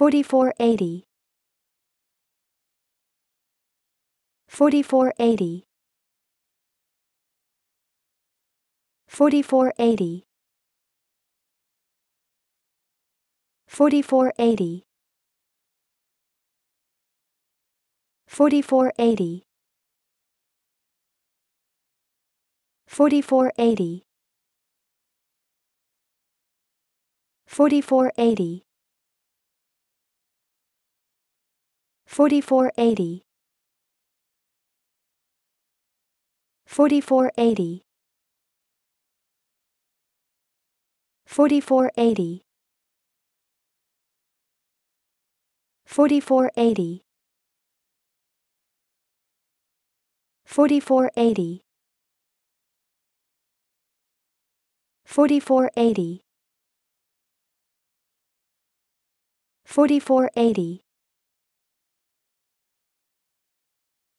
4480 4480 4480 4480 4480 4480 4480 4480 4480 4480 4480 4480 4480 4480